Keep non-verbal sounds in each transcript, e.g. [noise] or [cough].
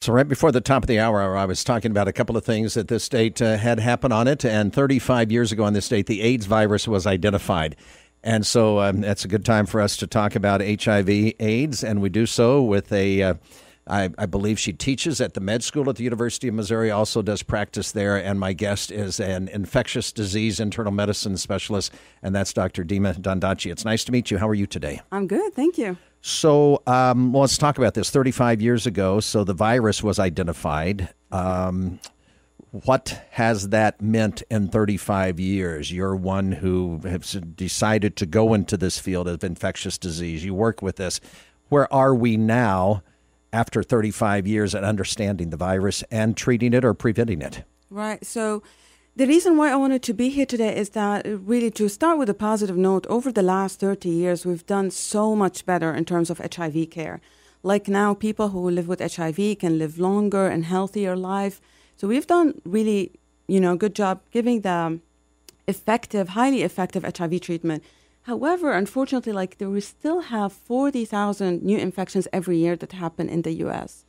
So, right before the top of the hour, I was talking about a couple of things that this state uh, had happen on it. And 35 years ago on this date, the AIDS virus was identified. And so um, that's a good time for us to talk about HIV AIDS. And we do so with a, uh, I, I believe she teaches at the med school at the University of Missouri, also does practice there. And my guest is an infectious disease internal medicine specialist, and that's Dr. Dima Dandachi. It's nice to meet you. How are you today? I'm good. Thank you. So um, well, let's talk about this. 35 years ago, so the virus was identified. Um, what has that meant in 35 years? You're one who has decided to go into this field of infectious disease. You work with this. Where are we now after 35 years at understanding the virus and treating it or preventing it? Right. So the reason why I wanted to be here today is that uh, really to start with a positive note, over the last 30 years, we've done so much better in terms of HIV care. Like now, people who live with HIV can live longer and healthier life. So we've done really, you know, good job giving them effective, highly effective HIV treatment. However, unfortunately, like there we still have 40,000 new infections every year that happen in the U.S.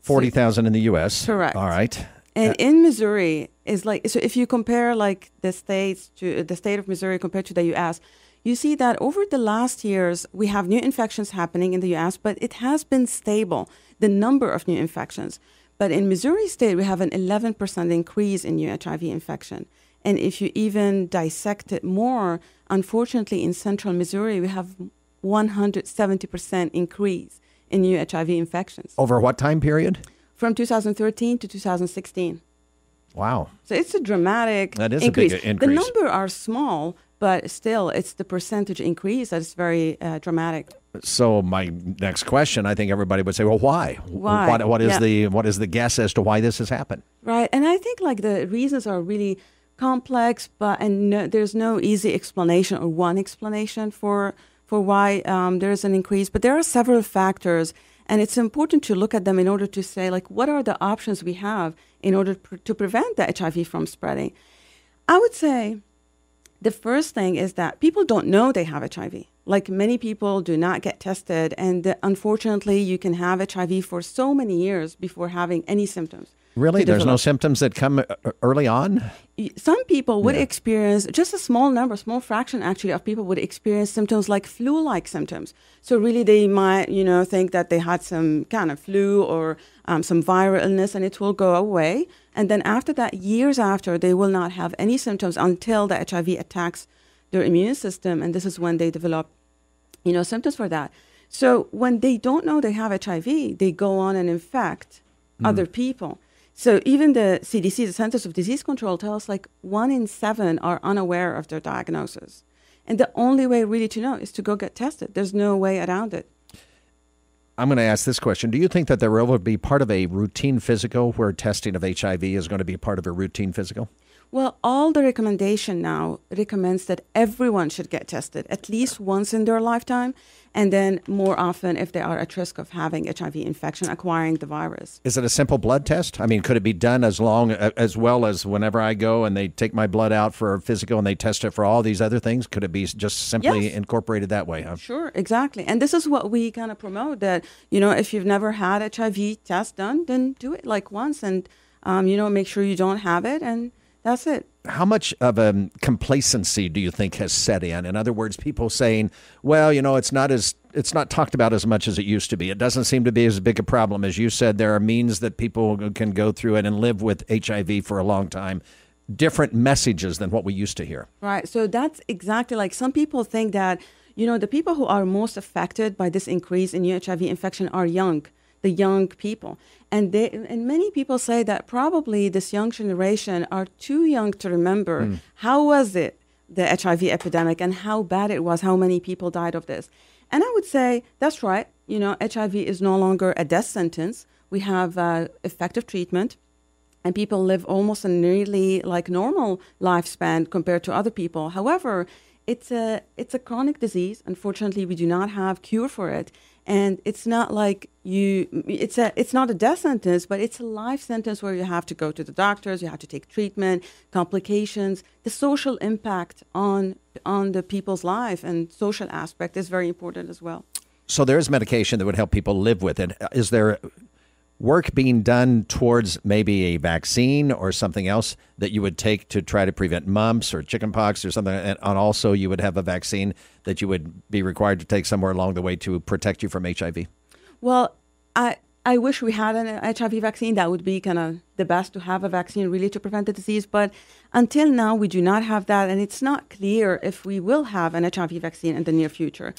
40,000 in the U.S. Correct. All right. And uh, in Missouri is like so if you compare like the states to the state of Missouri compared to the US, you see that over the last years we have new infections happening in the US, but it has been stable, the number of new infections. But in Missouri state we have an 11% increase in new HIV infection. And if you even dissect it more, unfortunately in central Missouri we have 170% increase in new HIV infections. Over what time period? from 2013 to 2016. Wow. So it's a dramatic that is increase. A big increase. The number are small, but still it's the percentage increase that is very uh, dramatic. So my next question, I think everybody would say, well, why? Why? What, what is yeah. the what is the guess as to why this has happened? Right, and I think like the reasons are really complex, but and no, there's no easy explanation or one explanation for for why um, there is an increase. But there are several factors and it's important to look at them in order to say, like, what are the options we have in order to prevent the HIV from spreading? I would say the first thing is that people don't know they have HIV. Like many people do not get tested, and unfortunately, you can have HIV for so many years before having any symptoms. Really? There's no symptoms that come uh, early on? Some people would yeah. experience, just a small number, small fraction actually, of people would experience symptoms like flu like symptoms. So, really, they might, you know, think that they had some kind of flu or um, some viral illness and it will go away. And then after that, years after, they will not have any symptoms until the HIV attacks their immune system. And this is when they develop, you know, symptoms for that. So, when they don't know they have HIV, they go on and infect mm. other people. So even the CDC, the Centers of Disease Control, tell us like one in seven are unaware of their diagnosis. And the only way really to know is to go get tested. There's no way around it. I'm going to ask this question. Do you think that there will be part of a routine physical where testing of HIV is going to be part of a routine physical? Well, all the recommendation now recommends that everyone should get tested at least once in their lifetime, and then more often if they are at risk of having HIV infection, acquiring the virus. Is it a simple blood test? I mean, could it be done as long as well as whenever I go and they take my blood out for a physical and they test it for all these other things? Could it be just simply yes. incorporated that way? Huh? Sure, exactly. And this is what we kind of promote that you know if you've never had HIV test done, then do it like once and um, you know make sure you don't have it and that's it. How much of a complacency do you think has set in? In other words, people saying, "Well, you know, it's not as it's not talked about as much as it used to be. It doesn't seem to be as big a problem as you said. There are means that people can go through it and live with HIV for a long time." Different messages than what we used to hear. Right. So that's exactly like some people think that you know the people who are most affected by this increase in HIV infection are young the young people. And they and many people say that probably this young generation are too young to remember mm. how was it the HIV epidemic and how bad it was, how many people died of this. And I would say that's right. You know, HIV is no longer a death sentence. We have uh, effective treatment, and people live almost a nearly like normal lifespan compared to other people. However, it's a it's a chronic disease. Unfortunately, we do not have cure for it, and it's not like you it's a it's not a death sentence but it's a life sentence where you have to go to the doctors you have to take treatment complications. The social impact on on the people's life and social aspect is very important as well. So there is medication that would help people live with it. Is there work being done towards maybe a vaccine or something else that you would take to try to prevent mumps or chickenpox or something? And also, you would have a vaccine that you would be required to take somewhere along the way to protect you from HIV? Well, I. I wish we had an HIV vaccine. That would be kind of the best to have a vaccine really to prevent the disease. But until now, we do not have that. And it's not clear if we will have an HIV vaccine in the near future.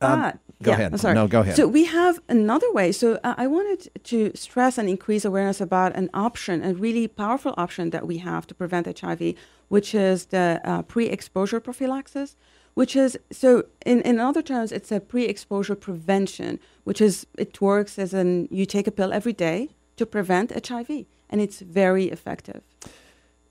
Um, go yeah, ahead. Sorry. No, go ahead. So we have another way. So uh, I wanted to stress and increase awareness about an option, a really powerful option that we have to prevent HIV, which is the uh, pre-exposure prophylaxis. Which is so in, in other terms, it's a pre-exposure prevention, which is it works as an you take a pill every day to prevent HIV, and it's very effective.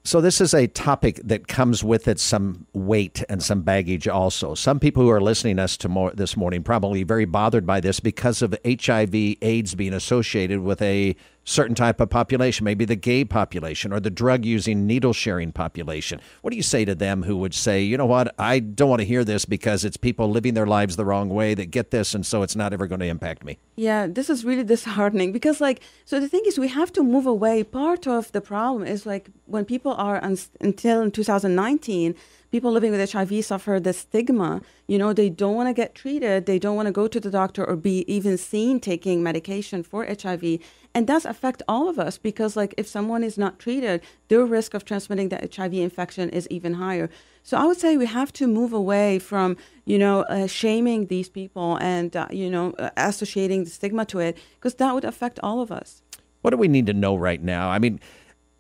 So this is a topic that comes with it some weight and some baggage also. Some people who are listening us to this morning probably very bothered by this because of HIV AIDS being associated with a certain type of population, maybe the gay population or the drug using needle sharing population. What do you say to them who would say, "You know what? I don't want to hear this because it's people living their lives the wrong way that get this and so it's not ever going to impact me." Yeah, this is really [laughs] disheartening because, like, so the thing is, we have to move away. Part of the problem is like when people are un- until in 2019, people living with HIV suffer the stigma. You know, they don't want to get treated, they don't want to go to the doctor or be even seen taking medication for HIV, and does affect all of us because, like, if someone is not treated, their risk of transmitting the HIV infection is even higher. So I would say we have to move away from, you know, uh, shaming these people and, uh, you know, uh, associating the stigma to it because that would affect all of us. What do we need to know right now? I mean,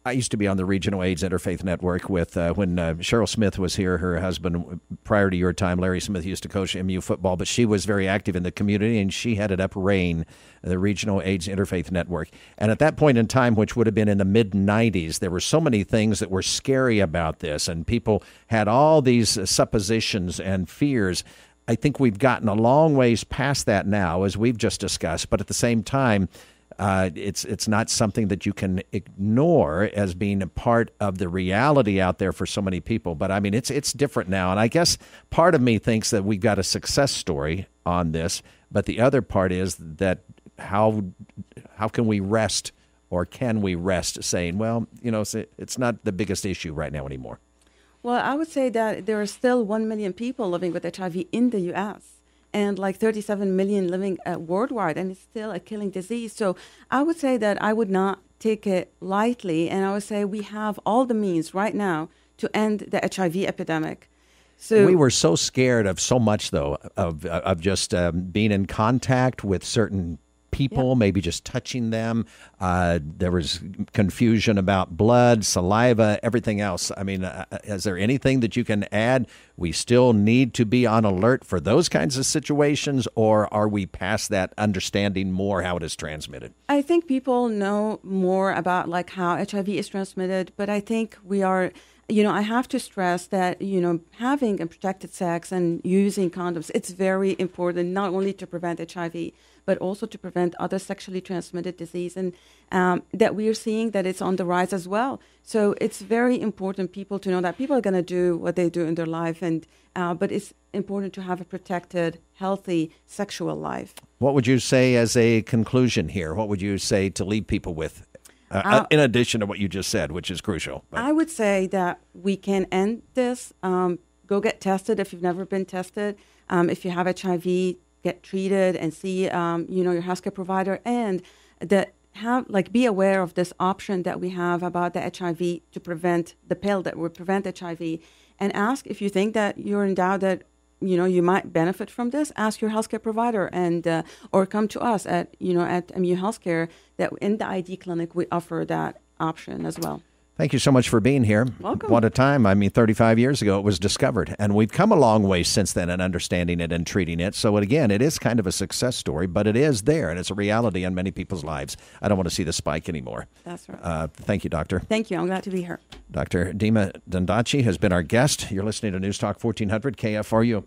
I used to be on the Regional AIDS Interfaith Network with uh, when uh, Cheryl Smith was here. Her husband, prior to your time, Larry Smith used to coach MU football, but she was very active in the community and she headed up RAIN, the Regional AIDS Interfaith Network. And at that point in time, which would have been in the mid 90s, there were so many things that were scary about this, and people had all these suppositions and fears. I think we've gotten a long ways past that now, as we've just discussed, but at the same time, uh, it's it's not something that you can ignore as being a part of the reality out there for so many people. But I mean, it's it's different now, and I guess part of me thinks that we've got a success story on this, but the other part is that how how can we rest or can we rest saying, well, you know, it's, it's not the biggest issue right now anymore. Well, I would say that there are still 1 million people living with HIV in the US and like 37 million living uh, worldwide, and it's still a killing disease. So I would say that I would not take it lightly, and I would say we have all the means right now to end the HIV epidemic. So we were so scared of so much, though, of of just um, being in contact with certain people, Yep. maybe just touching them. Uh, there was confusion about blood, saliva, everything else. I mean, uh, is there anything that you can add? We still need to be on alert for those kinds of situations, or are we past that, understanding more how it is transmitted? I think people know more about like how HIV is transmitted, but I think we are you know, I have to stress that, you know, having a protected sex and using condoms, it's very important not only to prevent HIV, but also to prevent other sexually transmitted disease and um, that we are seeing that it's on the rise as well. So it's very important people to know that people are going to do what they do in their life and uh, but it's important to have a protected, healthy sexual life. What would you say as a conclusion here? What would you say to leave people with? Uh, Uh, in addition to what you just said, which is crucial. But- I would say that we can end this. Um, go get tested if you've never been tested. Um, if you have HIV, get treated and see, um, you know, your healthcare provider, and that have like be aware of this option that we have about the HIV to prevent the pill that would prevent HIV, and ask if you think that you're in doubt that you know you might benefit from this ask your healthcare provider and uh, or come to us at you know at mu healthcare that in the id clinic we offer that option as well Thank you so much for being here. Welcome. What a time. I mean, 35 years ago it was discovered, and we've come a long way since then in understanding it and treating it. So, again, it is kind of a success story, but it is there, and it's a reality in many people's lives. I don't want to see the spike anymore. that's right Uh, thank you, Doctor. thank you i'm glad to be here Dr. Dima Dandachi has been our guest. You're listening to News Talk 1400 KFRU.